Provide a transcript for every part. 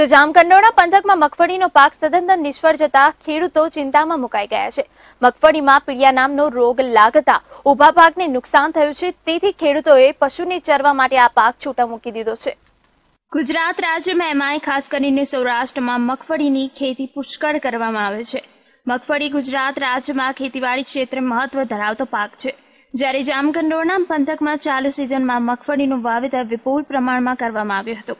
તો જામકંડોરણા પંથકમાં મગફળીનો પાક સદંતર નિષ્ફળ જતા ખેડૂતો ચિંતામાં મુકાઈ ગયા છે. મગફળીમાં પીડિયા નામનો રોગ લાગતા ઊભા પાકને નુકસાન થયું છે. તેથી ખેડૂતોએ પશુને ચરવા માટે આ પાક છૂટા મૂકી દીધો છે. ગુજરાત રાજ્યમાં એમાંય ખાસ કરીને સૌરાષ્ટ્રમાં મગફળીની ખેતી પુષ્કળ કરવામાં આવે છે. મગફળી ગુજરાત રાજ્યમાં ખેતીવાડી ક્ષેત્રે મહત્વ ધરાવતો પાક છે. જ્યારે જામકંડોરણા પંથકમાં ચાલુ સિઝનમાં મગફળીનું વાવેતર વિપુલ પ્રમાણમાં કરવામાં આવ્યું હતું.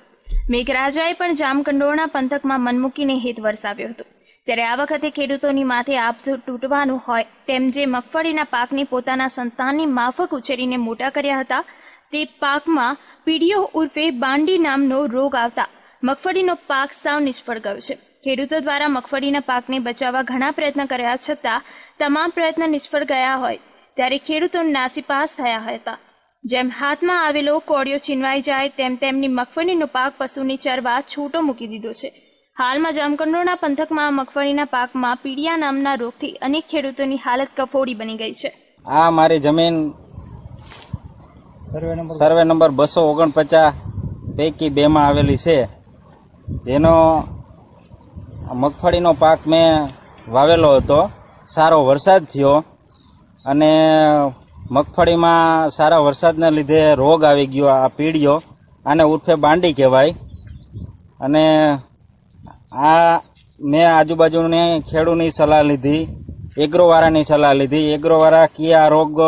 મેઘરાજાએ પણ જામકંડોરણા પંથકમાં મન મૂકીને હિત વરસાવ્યું હતું. ત્યારે આ વખતે ખેડૂતોની માથે આપ તૂટવાનું હોય તેમ જે મગફળીના પાકને પોતાના સંતાનની માફક ઉછેરીને મોટા કર્યા હતા, તે પાકમાં પીડીઓ ઉર્ફે બાંડી નામનો રોગ આવતા મગફળીનો પાક સાવ નિષ્ફળ ગયો છે. ખેડૂતો દ્વારા મગફળીના પાકને બચાવવા ઘણા પ્રયત્ન કર્યા છતાં, તમામ પ્રયત્ન નિષ્ફળ ગયા હોય ત્યારે ખેડૂતો નાસીપાસ થયા હતા. જેમ હાથમાં આવેલો કોળિયો છીનવાઈ જાય તેમ તેમની મગફળીનો પાક પશુની ચરવા છૂટો મૂકી દીધો છે. હાલમાં જામકંડોરના પંથકમાં મગફળીના પાકમાં પીડિયા નામના રોગથી અનેક ખેડૂતોની હાલત કફોડી બની ગઈ છે. આ મારી જમીન સર્વે નંબર બસો ઓગણપચાસ પૈકી બેમાં આવેલી છે. જેનો મગફળીનો પાક મેં વાવેલો હતો. સારો વરસાદ થયો અને મગફળીમાં સારા વરસાદના લીધે રોગ આવી ગયો, આ પીળીઓ આને ઉર્ફે બાંડી કહેવાય. અને આ મેં આજુબાજુની ખેડૂની સલાહ લીધી, એગ્રોવાળાની સલાહ લીધી. એગ્રોવાળા કે આ રોગ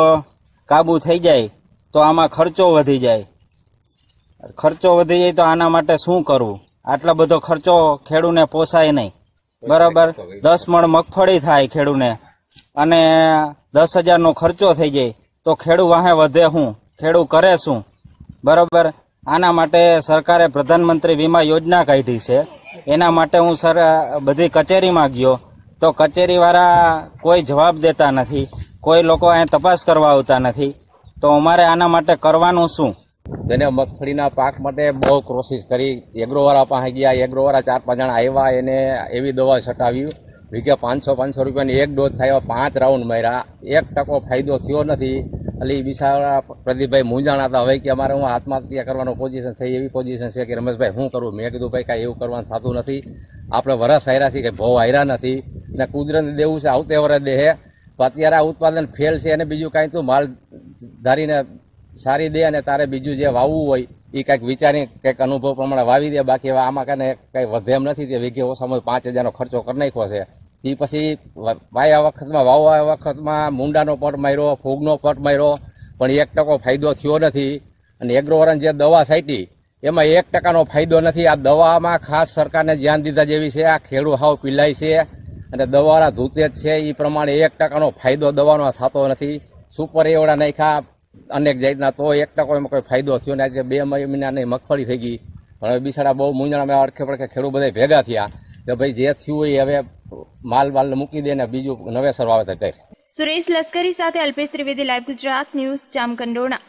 કાબુ થઈ જાય તો આમાં ખર્ચો વધી જાય. ખર્ચો વધી જાય તો આના માટે શું કરવું? આટલો બધો ખર્ચો ખેડૂને પોસાય નહીં. બરાબર? દસ મણ મગફળી થાય ખેડૂને. અને દસ હજારનો ખર્ચો થઈ જાય. તો ખેડૂ વાહે વધે શું ખેડૂ કરે શું? બરાબર? આના માટે સરકારે પ્રધાનમંત્રી વીમા યોજના કાઢી છે. એના માટે હું સર, બધી કચેરીમાં ગયો. તો કચેરીવાળા કોઈ જવાબ દેતા નથી. કોઈ લોકો અહીંયા તપાસ કરવા આવતા નથી. તો અમારે આના માટે કરવાનું શું? જેને મગફળીના પાક માટે બહુ કોશિશ કરી. એગ્રોવાળા પાસે ગયા, એગ્રોવાળા ચાર પાંચ જણા આવ્યા, એને એવી દવા છટાવ્યું. વીઘે પાંચસો પાંચસો રૂપિયાની એક ડોઝ થાય પાંચ રાઉન્ડ માર્યા. એક ટકો ફાયદો થયો નથી. એટલે એ બિચારા પ્રદીપભાઈ મૂંઝાણા હતા. હવે કે અમારે હું આત્મહત્યા કરવાનો પોઝિશન થઈ એવી પોઝિશન છે કે રમેશભાઈ શું કરું? મેં કીધું, ભાઈ, કાંઈ એવું કરવાનું થતું નથી. આપણે વરસ હાર્યા છીએ કે ભાવ હાર્યા નથી. ને કુદરત દેવું છે, આવતે વરસ દેહે અત્યારે આ ઉત્પાદન ફેલ છે અને બીજું કાંઈ તું માલ ધારીને સારી દે અને તારે બીજું જે વાવવું હોય એ કાંઈક વિચારી કંઈક અનુભવ પ્રમાણે વાવી દે. બાકી આમાં કાંઈ કંઈ વધે એમ નથી. તે વીઘે ઓછામાં પાંચ હજારનો ખર્ચો કરી નાખ્યો છે. એ પછી વાયા વખતમાં વાવવા વખતમાં મુંડાનો પટ માર્યો, ફૂગનો પટ માર્યો, પણ એક ટકો ફાયદો થયો નથી. અને એગ્રોવરન જે દવા છાંટી, એમાં એક ટકાનો ફાયદો નથી. આ દવામાં ખાસ સરકારને ધ્યાન દીધા જેવી છે. આ ખેડૂ હાવ પીલાય છે. અને દવાના ધૂતે જ છે એ પ્રમાણે એક ટકાનો ફાયદો દવાનો થતો નથી. સુપર એવડા નાખ્યા અનેક જાતના, તો એક ટકો એમાં કોઈ ફાયદો થયો ને આજે બે મહિનાની મગફળી થઈ ગઈ. પણ હવે બિસાડા બહુ મૂંઝાણા અડખે પડખે ખેડૂત બધા ભેગા થયા. કે ભાઈ જે થયું હોય હવે માલ માલ મૂકી દે ને બીજું નવેસર વાવેતર કરે. સુરેશ લશ્કરી સાથે અલ્પેશ ત્રિવેદી, લાઈવ ગુજરાત ન્યૂઝ, જામકંડોરણા.